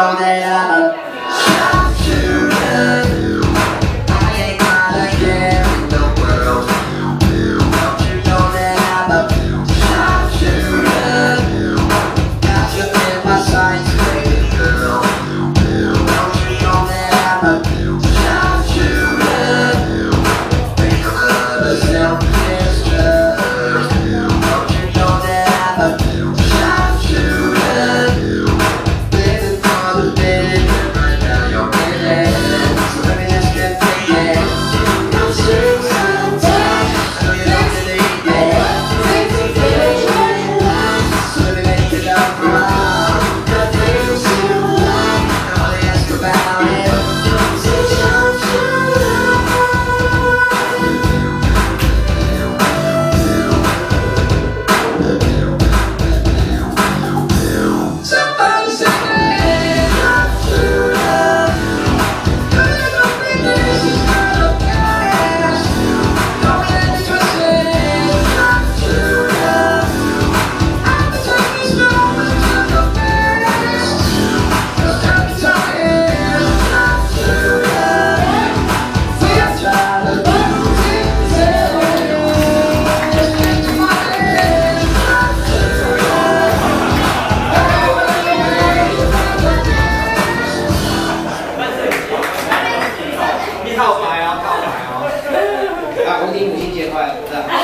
I'm a 外，对。